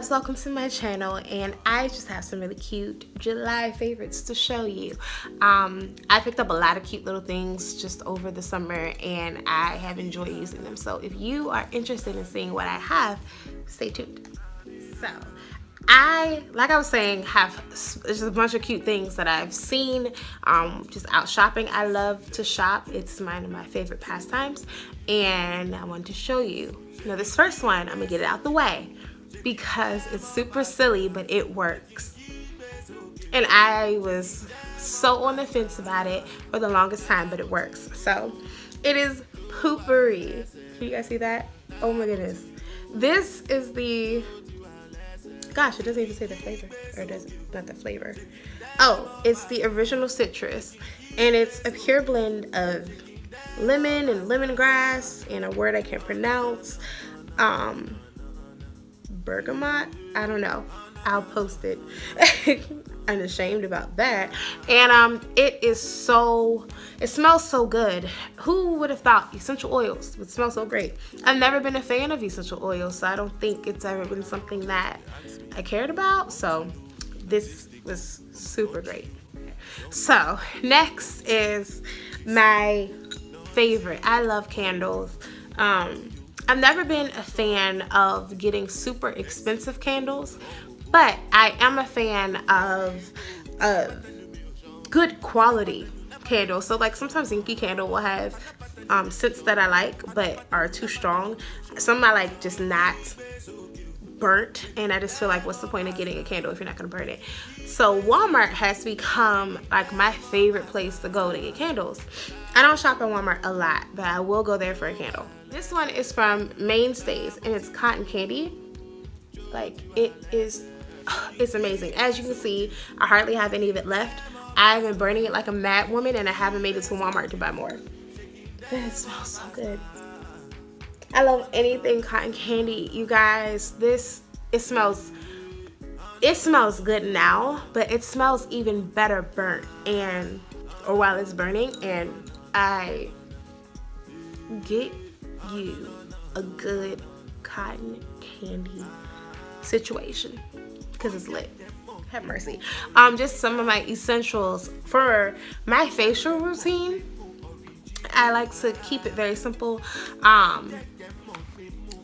loves welcome to my channel and I just have some really cute July favorites to show you um, I picked up a lot of cute little things just over the summer and I have enjoyed using them so if you are interested in seeing what I have stay tuned so I, like I was saying, have just a bunch of cute things that I've seen um, just out shopping. I love to shop. It's one of my favorite pastimes. And I wanted to show you. Now this first one, I'm going to get it out the way because it's super silly, but it works. And I was so on the fence about it for the longest time, but it works. So it is Poo-Pourri. Can you guys see that? Oh my goodness. This is the Gosh, it doesn't even say the flavor. Or does it? Not the flavor. Oh, it's the original citrus. And it's a pure blend of lemon and lemongrass and a word I can't pronounce. Um, bergamot? I don't know. I'll post it. I'm ashamed about that. And um, it is so, it smells so good. Who would have thought essential oils would smell so great? I've never been a fan of essential oils, so I don't think it's ever been something that I cared about. So this was super great. So next is my favorite. I love candles. Um, I've never been a fan of getting super expensive candles, but I am a fan of, of good quality candles. So like sometimes Yankee Candle will have um, scents that I like but are too strong. Some I like just not burnt and I just feel like what's the point of getting a candle if you're not gonna burn it so Walmart has become like my favorite place to go to get candles I don't shop at Walmart a lot but I will go there for a candle this one is from Mainstays and it's cotton candy like it is it's amazing as you can see I hardly have any of it left I've been burning it like a mad woman and I haven't made it to Walmart to buy more it smells so good I love anything cotton candy. You guys, this, it smells, it smells good now, but it smells even better burnt and, or while it's burning. And I get you a good cotton candy situation because it's lit. Have mercy. Um just some of my essentials for my facial routine. I like to keep it very simple. Um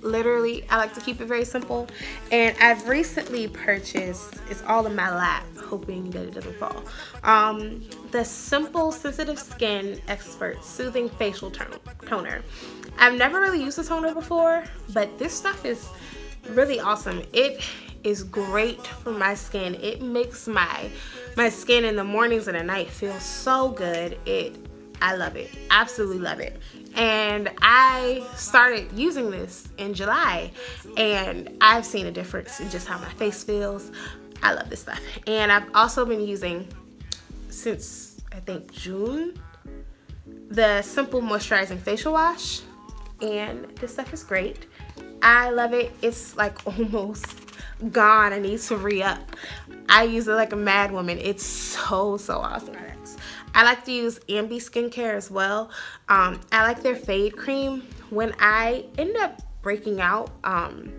literally I like to keep it very simple. And I've recently purchased it's all in my lap hoping that it doesn't fall. Um, the simple sensitive skin expert soothing facial toner. I've never really used a toner before but this stuff is really awesome. It is great for my skin. It makes my my skin in the mornings and at night feel so good. It I love it. Absolutely love it. And I started using this in July and I've seen a difference in just how my face feels. I love this stuff. And I've also been using since I think June the Simple Moisturizing Facial Wash and this stuff is great. I love it. It's like almost gone. I need to re-up. I use it like a mad woman. It's so, so awesome. I like to use Ambi Skincare as well. Um, I like their Fade Cream. When I end up breaking out, um,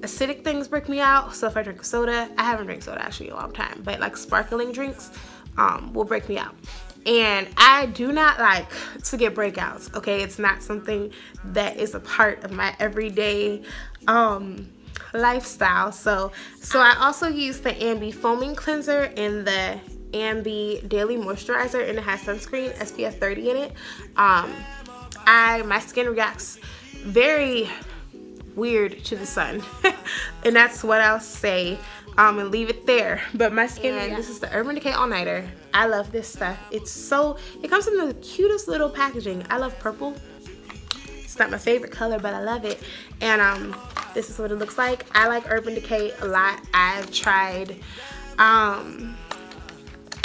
acidic things break me out. So if I drink soda, I haven't drank soda actually a long time, but like sparkling drinks um, will break me out. And I do not like to get breakouts, okay? It's not something that is a part of my everyday um, lifestyle. So, so I also use the Ambi Foaming Cleanser and the Ambi Daily Moisturizer and it has sunscreen SPF 30 in it. Um, I My skin reacts very weird to the sun and that's what I'll say um, and leave it there. But my skin, and this is the Urban Decay All Nighter. I love this stuff. It's so, it comes in the cutest little packaging. I love purple. It's not my favorite color, but I love it. And um, this is what it looks like. I like Urban Decay a lot. I've tried um,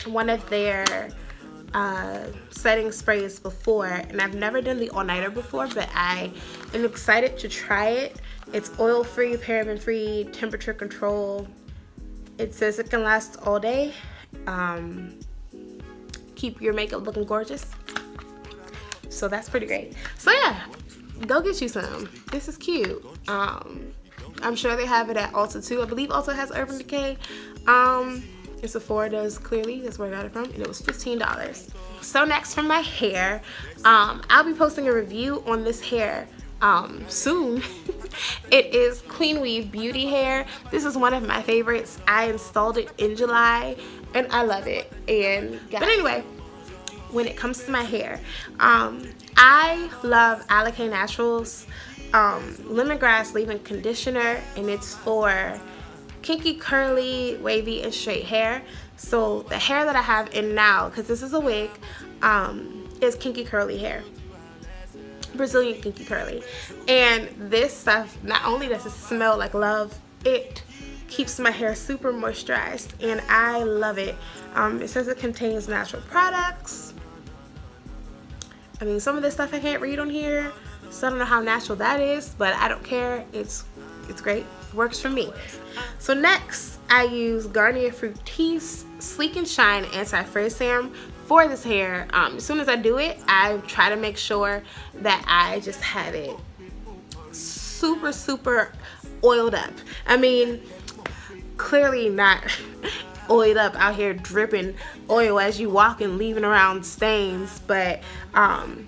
one of their uh, setting sprays before and I've never done the all-nighter before but I am excited to try it. It's oil-free, paraben-free, temperature control. It says it can last all day. Um, keep your makeup looking gorgeous. So that's pretty great. So yeah, go get you some. This is cute. Um, I'm sure they have it at Ulta too. I believe Ulta has Urban Decay. Um, and Sephora does clearly. That's where I got it from. And it was $15. So next for my hair, um, I'll be posting a review on this hair um, soon. it is Queen Weave Beauty Hair. This is one of my favorites. I installed it in July and I love it. And But anyway, when it comes to my hair, um, I love Alikay Naturals um, lemongrass leave-in conditioner and it's for kinky, curly, wavy, and straight hair. So the hair that I have in now, because this is a wig, um, is kinky curly hair. Brazilian kinky curly. And this stuff, not only does it smell like love, it keeps my hair super moisturized and I love it. Um, it says it contains natural products. I mean, some of this stuff I can't read on here, so I don't know how natural that is, but I don't care. It's it's great. Works for me. So next, I use Garnier Fructis Sleek and Shine Anti-Frizz Serum for this hair. Um, as soon as I do it, I try to make sure that I just have it super, super oiled up. I mean, clearly not oiled up out here dripping oil as you walk and leaving around stains, but um,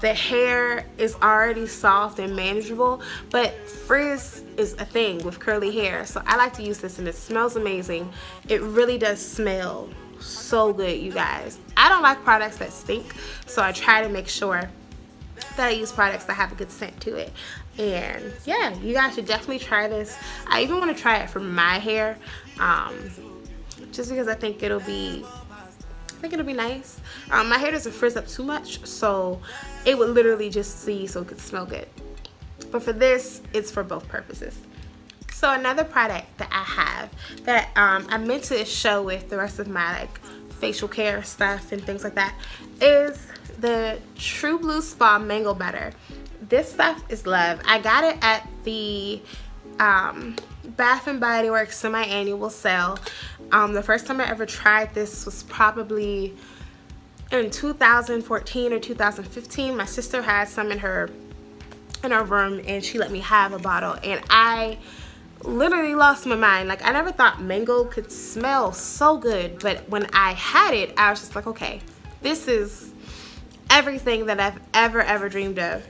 the hair is already soft and manageable, but frizz is a thing with curly hair. So I like to use this and it smells amazing. It really does smell so good, you guys. I don't like products that stink, so I try to make sure that I use products that have a good scent to it. And yeah, you guys should definitely try this. I even want to try it for my hair, um, just because I think it'll be think it'll be nice. Um, my hair doesn't frizz up too much, so it would literally just see so it could smell good. But for this, it's for both purposes. So another product that I have that um, I meant to show with the rest of my like facial care stuff and things like that is the True Blue Spa Mango Butter. This stuff is love. I got it at the um, Bath and Body Works semi-annual sale. Um, the first time I ever tried this was probably in 2014 or 2015. My sister had some in her in her room and she let me have a bottle and I literally lost my mind. Like I never thought mango could smell so good, but when I had it, I was just like, okay, this is everything that I've ever, ever dreamed of.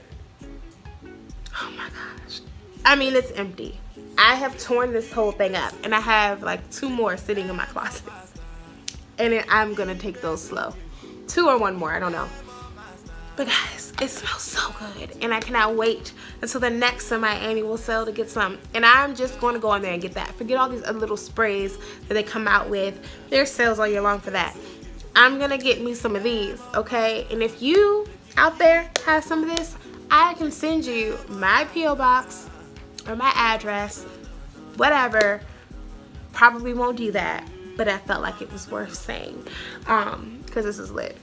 Oh my gosh. I mean, it's empty. I have torn this whole thing up and I have like two more sitting in my closet. And I'm gonna take those slow. Two or one more, I don't know. But guys, it smells so good. And I cannot wait until the next semi-annual sale to get some. And I'm just to go in there and get that. Forget all these little sprays that they come out with. There's sales all year long for that. I'm to get me some of these, okay? And if you out there have some of this, I can send you my P.O. box or my address, whatever. Probably won't do that, but I felt like it was worth saying um, because this is lit.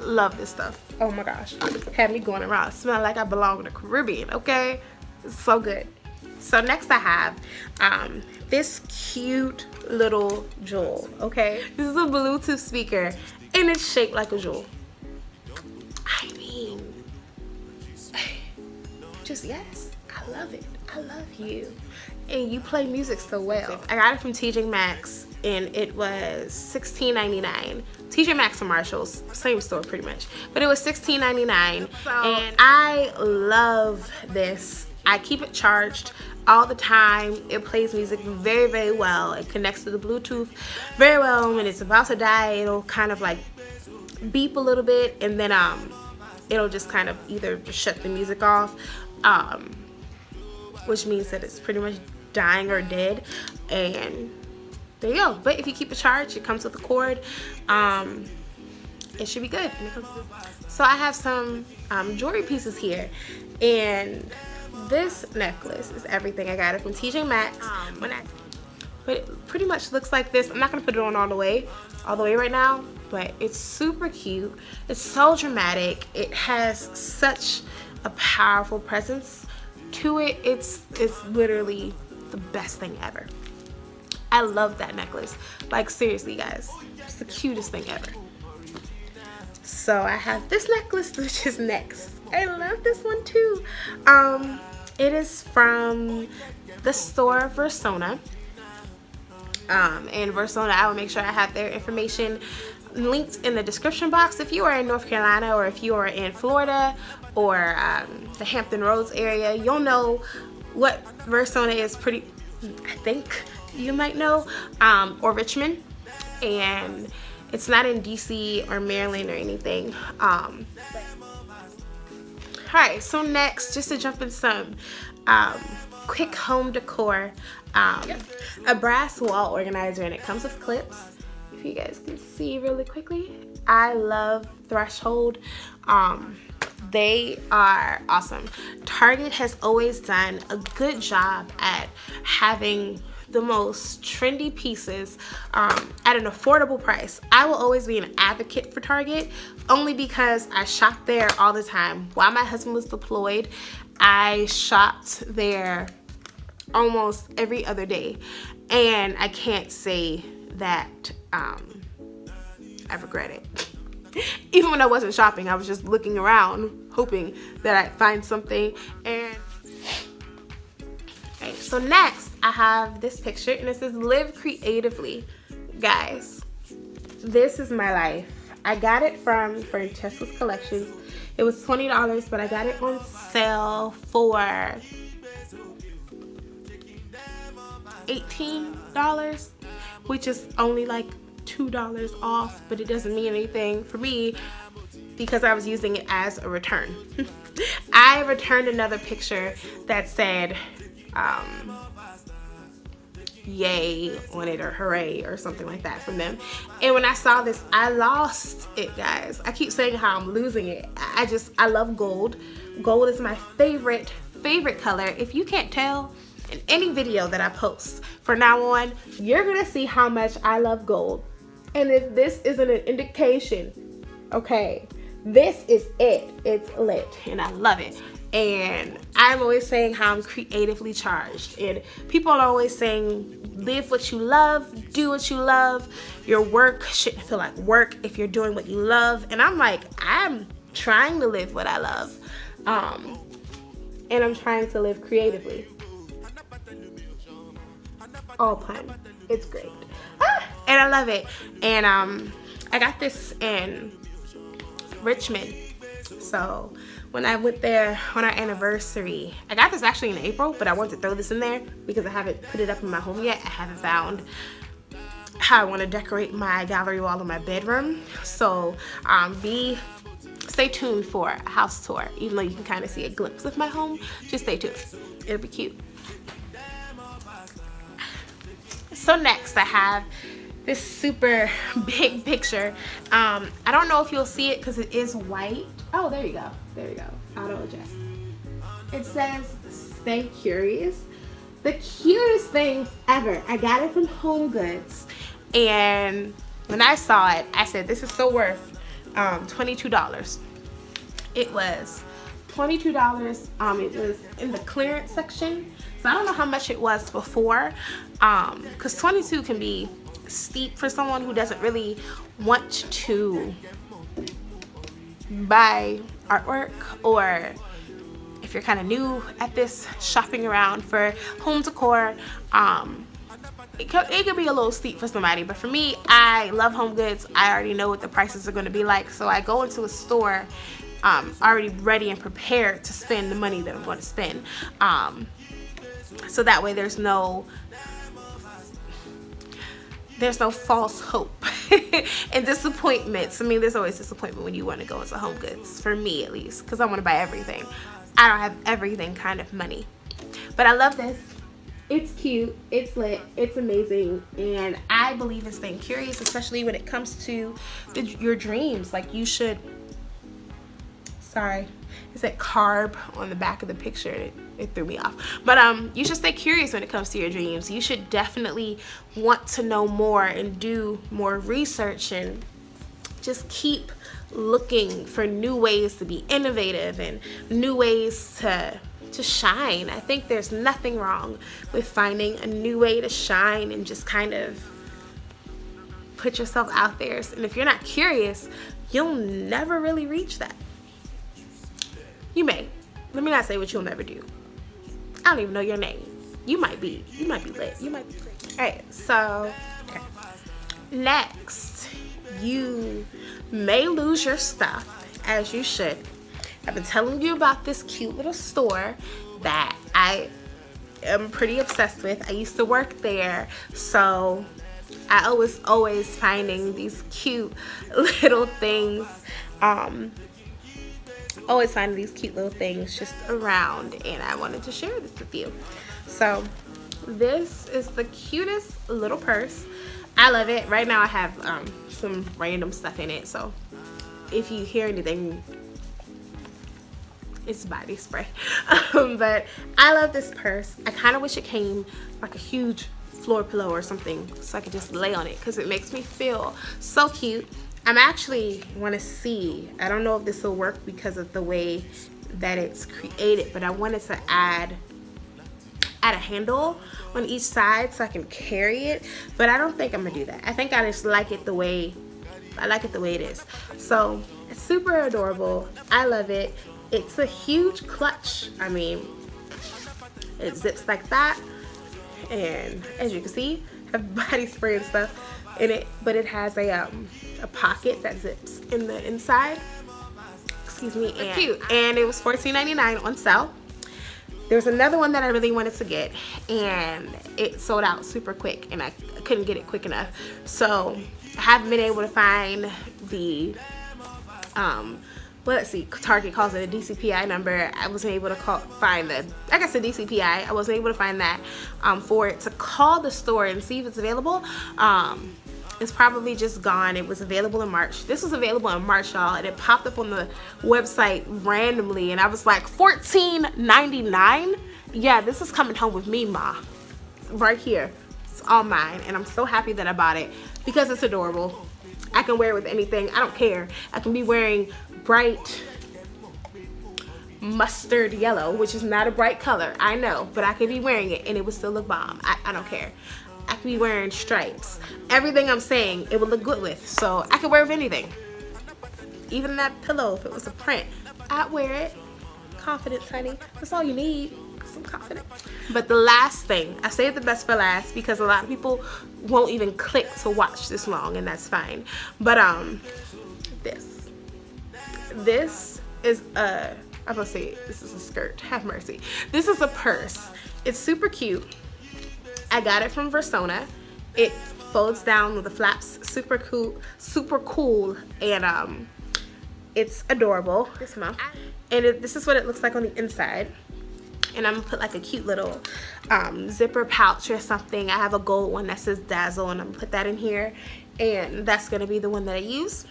Love this stuff. Oh my gosh. Had me going around. Smell like i belong in the caribbean okay? It's so good. So next i have um, this cute little jewel okay? This is a bluetooth speaker and it's shaped like a jewel. I mean just yes i love it i love you and you play music so well i got it from tj maxx and it was $16.99 TJ Maxx and Marshalls, same store pretty much. But it was $16.99 so, and I love this. I keep it charged all the time. It plays music very, very well. It connects to the Bluetooth very well. And when it's about to die, it'll kind of like beep a little bit and then um, it'll just kind of either just shut the music off, um, which means that it's pretty much dying or dead. And there you go. But if you keep it charged it comes with a cord um, it should be good. So I have some um, jewelry pieces here and this necklace is everything I got it from TJ Maxx. Um, when I but it pretty much looks like this. I'm not gonna put it on all the way all the way right now but it's super cute. It's so dramatic. It has such a powerful presence to it it's it's literally the best thing ever I love that necklace. Like seriously guys, it's the cutest thing ever. So I have this necklace which is next. I love this one too. Um, it is from the store Versona. Um, and Versona, I will make sure I have their information linked in the description box. If you are in North Carolina or if you are in Florida or um, the Hampton Roads area you'll know what Versona is pretty I think you might know um, or Richmond. And it's not in DC or Maryland or anything. Um, Alright, so next, just to jump in some um, quick home decor, um, a brass wall organizer and it comes with clips if you guys can see really quickly. I love Threshold. Um, they are awesome. Target has always done a good job at having the most trendy pieces um, at an affordable price. I will always be an advocate for Target only because I shop there all the time. While my husband was deployed, I shopped there almost every other day and I can't say that um, I regret it. Even when I wasn't shopping, I was just looking around, hoping that I'd find something. And okay, so next I have this picture, and it says "Live creatively." Guys, this is my life. I got it from Francesca's Collections. It was $20, but I got it on sale for $18 which is only like $2 off, but it doesn't mean anything for me because I was using it as a return. I returned another picture that said, um, yay on it or hooray or something like that from them. And when I saw this, I lost it, guys. I keep saying how I'm losing it. I just, I love gold. Gold is my favorite, favorite color. If you can't tell, in any video that I post from now on, you're gonna see how much I love gold. And if this isn't an indication, okay, this is it. It's lit and I love it. And I'm always saying how I'm creatively charged. And people are always saying, live what you love, do what you love. Your work shouldn't feel like work if you're doing what you love. And I'm like, I'm trying to live what I love. Um, and I'm trying to live creatively all pun. It's great. Ah, and I love it. And um, I got this in Richmond. So when I went there on our anniversary, I got this actually in April, but I wanted to throw this in there because I haven't put it up in my home yet. I haven't found how I want to decorate my gallery wall in my bedroom. So um, be stay tuned for a house tour. Even though you can kind of see a glimpse of my home, just stay tuned. It'll be cute. So next I have this super big picture. Um, I don't know if you'll see it because it is white. Oh, there you go. There you go. Auto adjust. It says stay curious. The cutest thing ever. I got it from Home Goods. And when I saw it, I said, this is so worth um, $22. It was $22. Um, it was in the clearance section. I don't know how much it was before. Um, Because 22 can be steep for someone who doesn't really want to buy artwork or if you're kind of new at this shopping around for home decor um, it could, it could be a little steep for somebody but for me I love home goods I already know what the prices are going to be like so I go into a store um, already ready and prepared to spend the money that I'm going to spend. Um, so that way there's no there's no false hope and disappointments. I mean, there's always disappointment when you want to go into home goods, for me at least, because I want to buy everything. I don't have everything kind of money. But I love this. It's cute, it's lit, it's amazing, and I believe in staying curious, especially when it comes to the, your dreams. Like, you should sorry. It said carb on the back of the picture it, it threw me off. But um you should stay curious when it comes to your dreams. You should definitely want to know more and do more research and just keep looking for new ways to be innovative and new ways to to shine. I think there's nothing wrong with finding a new way to shine and just kind of put yourself out there. And if you're not curious you'll never really reach that you may. Let me not say what you'll never do. I don't even know your name. You might be, you might be lit. You might be lit. All right, so okay. next, you may lose your stuff as you should. I've been telling you about this cute little store that I am pretty obsessed with. I used to work there, so I was always finding these cute little things. Um, always finding these cute little things just around and I wanted to share this with you. So this is the cutest little purse. I love it. Right now I have um, some random stuff in it. So if you hear anything, it's body spray. Um, but I love this purse. I kind of wish it came like a huge floor pillow or something so I could just lay on it because it makes me feel so cute. I'm actually want to see, I don't know if this will work because of the way that it's created, but I wanted to add add a handle on each side so I can carry it, but I don't think I'm gonna do that. I think I just like it the way, I like it the way it is. So it's super adorable. I love it. It's a huge clutch. I mean, it zips like that and as you can see have body spray and stuff in it but it has a um a pocket that zips in the inside excuse me and cute and it was $14.99 on sale there's another one that I really wanted to get and it sold out super quick and I couldn't get it quick enough so I haven't been able to find the um well, let's see, Target calls it a DCPI number. I wasn't able to call, find the, I guess the DCPI. I wasn't able to find that um, for it to call the store and see if it's available. Um, it's probably just gone. It was available in March. This was available in March, y'all, and it popped up on the website randomly, and I was like, $14.99? Yeah, this is coming home with me, ma. Right here. It's all mine, and I'm so happy that I bought it because it's adorable. I can wear it with anything. I don't care. I can be wearing bright mustard yellow, which is not a bright color, I know, but I could be wearing it and it would still look bomb. I, I don't care. I could be wearing stripes. Everything I'm saying, it would look good with. So I could wear with anything. Even that pillow, if it was a print, I'd wear it. Confidence, honey. That's all you need. Some confidence. But the last thing, I saved the best for last because a lot of people won't even click to watch this long and that's fine. But um, this this is a, I'm gonna say this is a skirt, have mercy. This is a purse. It's super cute. I got it from Versona. It folds down with the flaps, super cool, super cool, and um, it's adorable. This month, and it, this is what it looks like on the inside. And I'm gonna put like a cute little um, zipper pouch or something. I have a gold one that says Dazzle, and I'm gonna put that in here, and that's gonna be the one that I use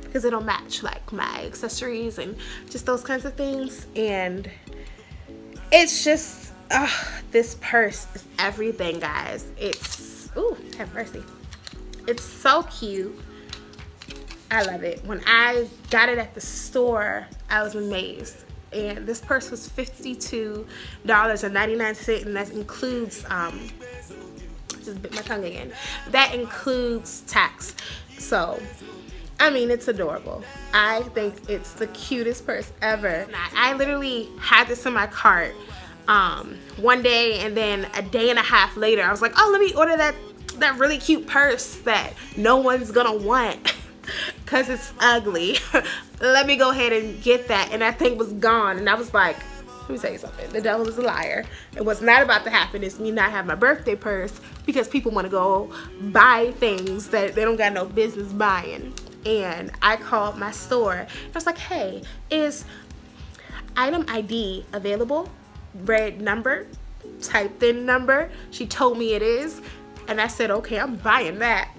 because it'll match like my accessories and just those kinds of things and it's just this purse is everything guys. It's ooh have mercy. It's so cute. I love it. When I got it at the store I was amazed. And this purse was $52.99 and that includes um just bit my tongue again. That includes tax. So I mean, it's adorable. I think it's the cutest purse ever. I literally had this in my cart um, one day and then a day and a half later, I was like, oh, let me order that, that really cute purse that no one's gonna want because it's ugly. let me go ahead and get that. And that thing was gone. And I was like, let me tell you something. The devil is a liar. And what's not about to happen is me not have my birthday purse because people want to go buy things that they don't got no business buying and I called my store. I was like, hey, is item ID available? Red number, typed in number. She told me it is. And I said, okay, I'm buying that.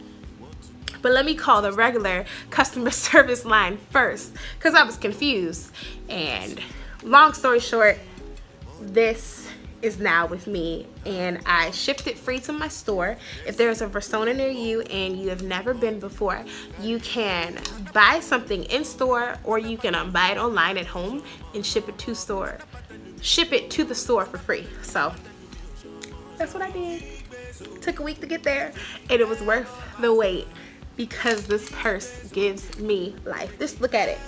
But let me call the regular customer service line first because I was confused. And long story short, this is now with me and I shipped it free to my store. If there's a Versona near you and you have never been before, you can buy something in store or you can um, buy it online at home and ship it to store ship it to the store for free. So that's what I did. Took a week to get there and it was worth the wait because this purse gives me life. Just look at it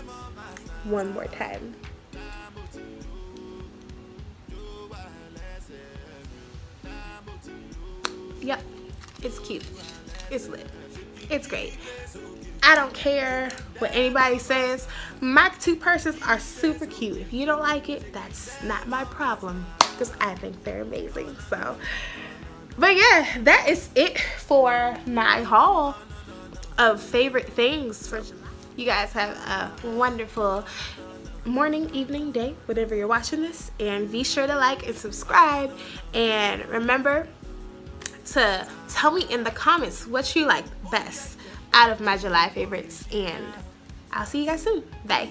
one more time. Yep, it's cute, it's lit, it's great. I don't care what anybody says. My two purses are super cute. If you don't like it, that's not my problem because I think they're amazing. So, but yeah, that is it for my haul of favorite things for you guys have a wonderful morning, evening, day, whatever you're watching this. And be sure to like and subscribe. And remember to tell me in the comments what you like best out of my July favorites. And I'll see you guys soon. Bye.